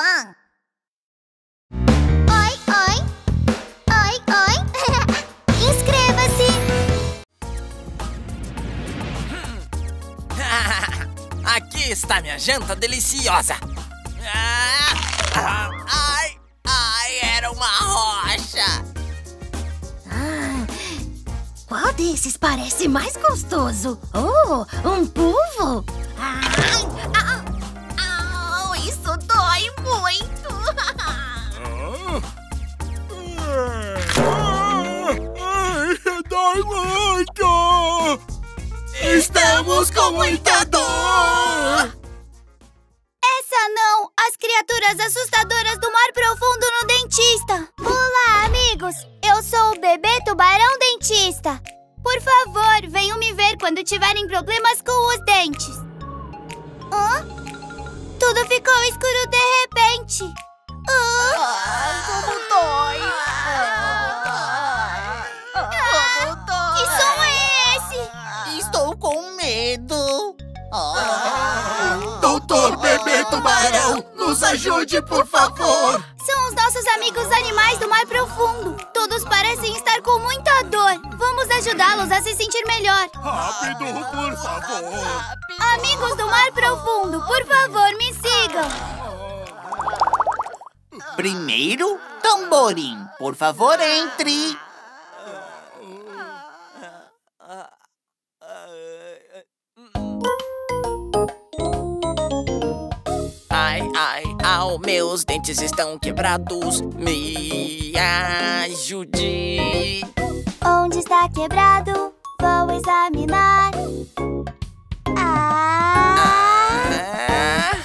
Oi, oi. Oi, oi. Inscreva-se. Aqui está minha janta deliciosa. Ah, ah, ai, ai, era uma rocha. Qual desses parece mais gostoso? Oh, um polvo? Ah, Estamos com muita dor! Essa não! As criaturas assustadoras do mar profundo no dentista! Olá, amigos! Eu sou o bebê tubarão dentista! Por favor, venham me ver quando tiverem problemas com os dentes! Hã? Tudo ficou escuro de repente! Ah, como dói! Como dói! Medo. Doutor Bebê Tubarão, nos ajude, por favor! São os nossos amigos animais do mar profundo. Todos parecem estar com muita dor. Vamos ajudá-los a se sentir melhor. Rápido, por favor! Amigos do mar profundo, por favor, me sigam. Primeiro, tamborim. Por favor, entre. Meus dentes estão quebrados. Me ajude. Onde está quebrado? Vou examinar. Ah! Ah,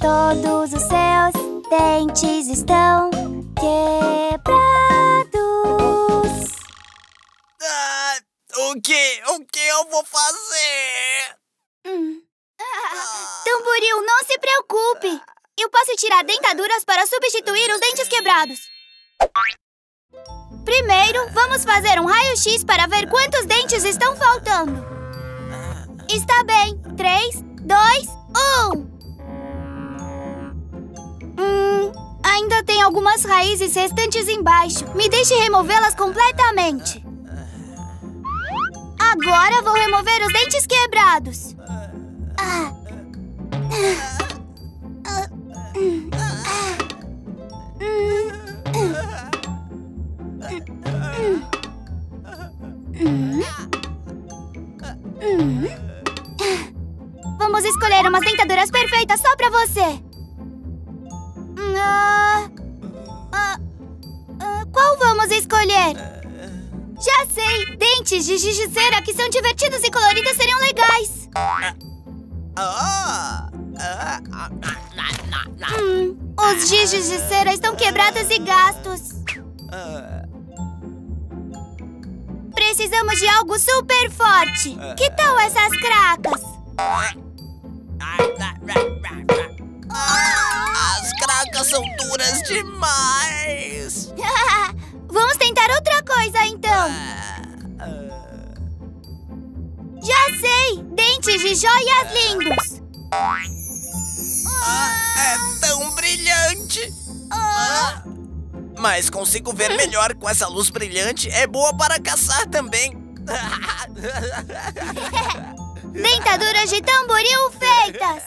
Todos os seus dentes estão quebrados. ah, o que? O que eu vou fazer? Hum. Tamboril, não se preocupe. Eu posso dentaduras para substituir os dentes quebrados. Primeiro, vamos fazer um raio-x para ver quantos dentes estão faltando. Está bem. Três, dois, um. Hum, ainda tem algumas raízes restantes embaixo. Me deixe removê-las completamente. Agora vou remover os dentes quebrados. Você. Ah. Ah. Ah, Qual vamos escolher? Já sei! Dentes de cera que são divertidos e coloridos seriam legais. Hum, os gizes de cera estão quebrados e gastos. Precisamos de algo super forte. Que tal essas cracas? As cracas são duras demais! Vamos tentar outra coisa então. Já sei! Dentes de joias lindos. Ah, é tão brilhante! Ah, Mas consigo ver melhor com essa luz brilhante. É boa para caçar também. Dentaduras de tamboril feitas.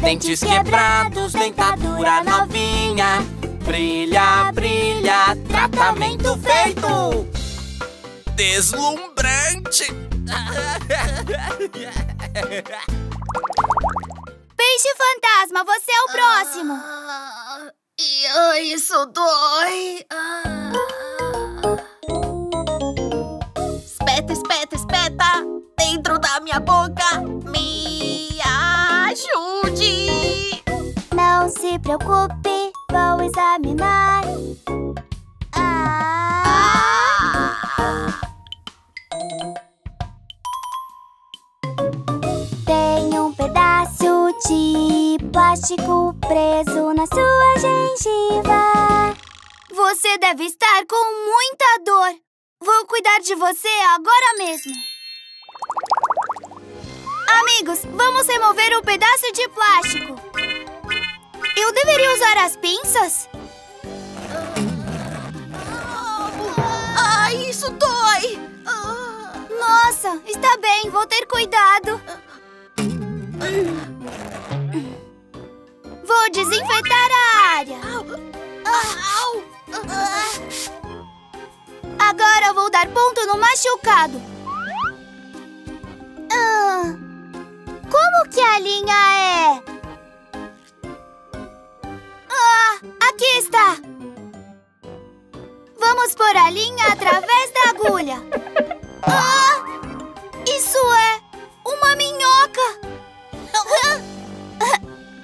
Dentes quebrados, dentadura novinha. Brilha, brilha, tratamento feito. Deslumbrante. Peixe fantasma, você é o próximo. Ah, isso dói. Ah. Espeta, espeta, espeta dentro da minha boca. Me se preocupe, vou examinar. Ah. Tem um pedaço de plástico preso na sua gengiva. Você deve estar com muita dor. Vou cuidar de você agora mesmo. amigos, vamos remover o pedaço de plástico. Eu deveria usar as pinças? Ai, isso dói! Ah. Nossa, está bem, vou ter cuidado. Vou desinfetar a área. Agora vou dar ponto no machucado. Ah, como que a linha Aqui está. Vamos pôr a linha através da agulha. Ah, isso é uma minhoca.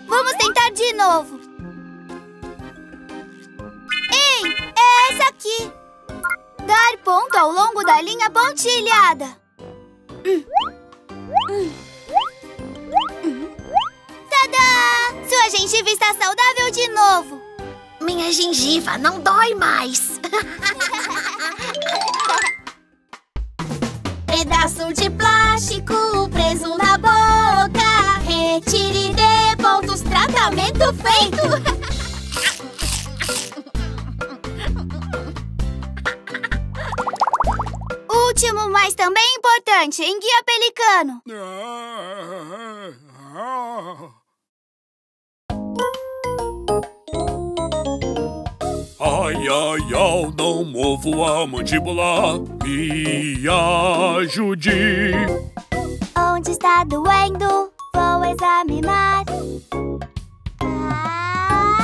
Vamos tentar de novo. Ei, é essa aqui. Dar ponto ao longo da linha pontilhada. Tadá! Sua gengiva está saudável de novo. Minha gengiva não dói mais. Pedaço de plástico preso na boca. Retire e dê pontos. Tratamento feito. Último, mas também importante, em guia pelicano. Ai, ai, ai, não movo a mandíbula. Me ajude. Onde está doendo? Vou examinar. Ah,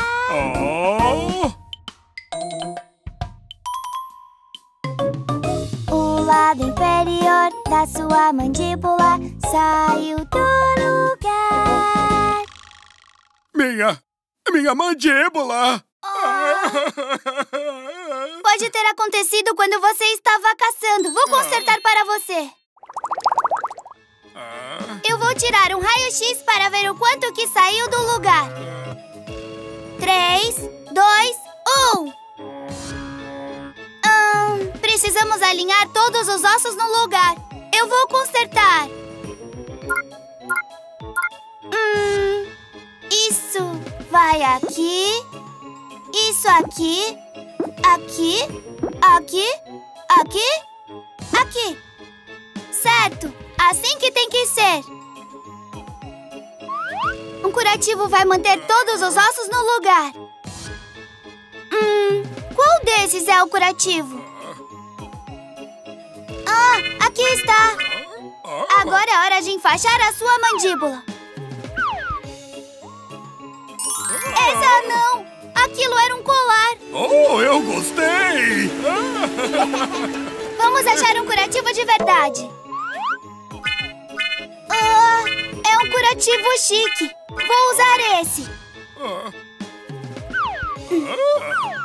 o lado inferior da sua mandíbula saiu do lugar. minha, minha mandíbula. Pode ter acontecido quando você estava caçando. Vou consertar para você. Eu vou tirar um raio-x para ver o quanto que saiu do lugar. Três, dois, um. Ahn, precisamos alinhar todos os ossos no lugar. Eu vou consertar. Hum, isso vai aqui. Isso aqui. Aqui. Aqui. Aqui. Aqui. Certo. Assim que tem que ser. Um curativo vai manter todos os ossos no lugar. Hum, qual desses é o curativo? Ah, aqui está. Agora é hora de enfaixar a sua mandíbula. Essa não! Aquilo era um colar. Oh, eu gostei. Vamos achar um curativo de verdade. Ah, é um curativo chique. Vou usar esse.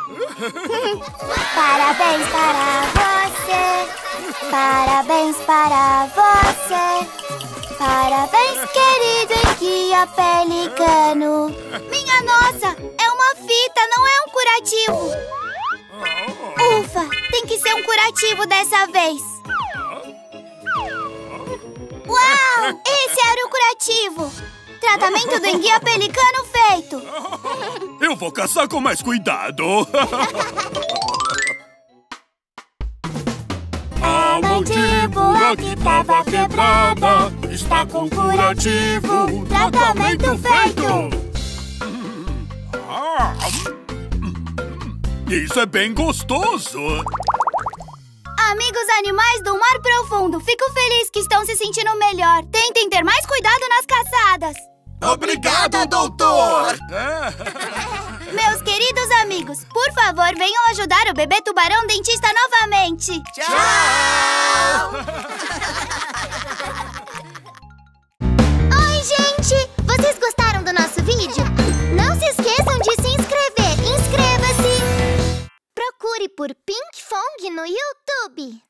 Parabéns para você. Parabéns para você. Parabéns, querido guia pelicano. Minha nossa, é uma fita, não é um curativo. Ufa, tem que ser um curativo dessa vez. Uau! Esse era o curativo! Tratamento do enguia pelicano feito! Eu vou caçar com mais cuidado. A mandíbula que tava quebrada está com curativo. Tratamento feito. Ah, Isso é bem gostoso. Amigos animais do mar profundo, fico feliz que estão se sentindo melhor. Tentem ter mais cuidado nas caçadas. Obrigada, doutor! Meus queridos amigos, por favor, venham ajudar o bebê tubarão dentista novamente! Tchau! Oi, gente! Vocês gostaram do nosso vídeo? Não se esqueçam de se inscrever! Inscreva-se! Procure por Pink Fong no YouTube!